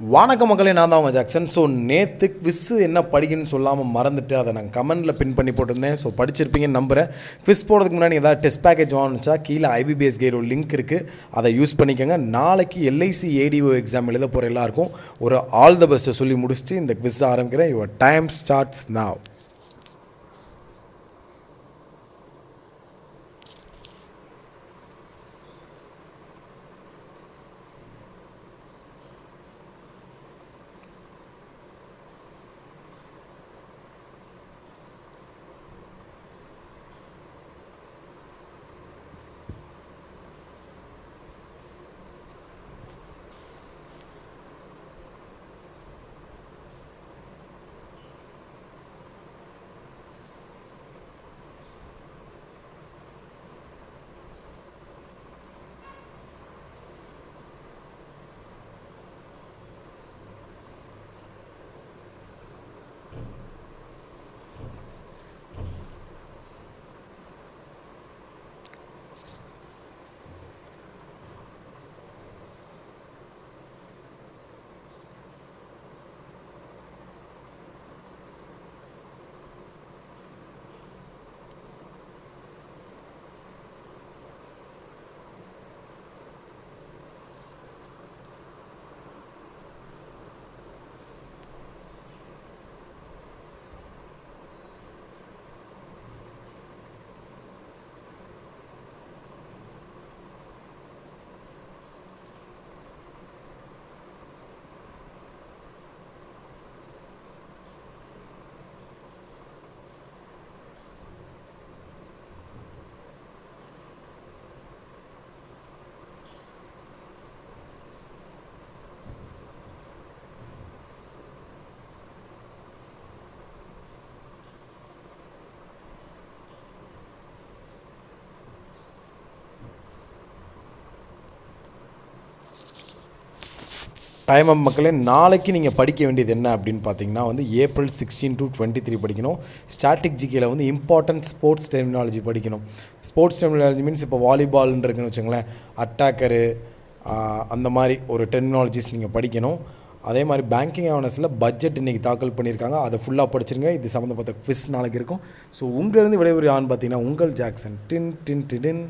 வணக்க மக்களே நான் தான் உங்கள் ஜாக்சன். ஸோ நேற்று குவிஸ்ஸு என்ன படிக்கணும்னு சொல்லாமல் மறந்துட்டு அதை நான் கமெண்ட்டில் பின் பண்ணி போட்டிருந்தேன். ஸோ படிச்சிருப்பீங்கன்னு நம்புகிறேன் குவிஸ் போடுறதுக்கு முன்னாடி ஏதாவது டெஸ்ட் பேக்கேஜ் வாங்கிச்சா கீழே ஐபிபிஎஸ் கைடு லிங்க் இருக்குது அதை யூஸ் பண்ணிக்கோங்க. நாளைக்கு எல்ஐசி ஏடிஓ எக்ஸாம் எழுத போகிற எல்லாருக்கும் ஒரு ஆல் த பெஸ்ட்டை சொல்லி முடிச்சுட்டு இந்த குவிஸ் ஆரம்பிக்கிறேன். Your time starts now time up மக்களே நாளைக்கு நீங்கள் படிக்க வேண்டியது என்ன அப்படின்னு பார்த்தீங்கன்னா வந்து April sixteen to twenty three படிக்கணும் ஸ்டாட்டிக் ஜிகேல வந்து இம்பார்ட்டன்ட் ஸ்போர்ட்ஸ் டெர்மினாலஜி படிக்கணும். ஸ்போர்ட்ஸ் டெர்மினாலஜி மீன்ஸ் இப்போ வாலிபால்னு இருக்குன்னு வச்சுங்களேன். அட்டாக்கரு அந்த மாதிரி ஒரு டெர்மினாலஜிஸ் நீங்கள் படிக்கணும். அதே மாதிரி பேங்கிங் அவேர்னஸில் பட்ஜெட் இன்றைக்கி தாக்கல் பண்ணியிருக்காங்க. அதை ஃபுல்லாக படிச்சிருங்க. இது சம்மந்தப்பட்ட குவிஸ் நாளைக்கு இருக்கும். ஸோ உங்கேருந்து விடைபெறும் யான்னு பார்த்தீங்கன்னா உங்கள் ஜாக்சன் டின் டின் டின்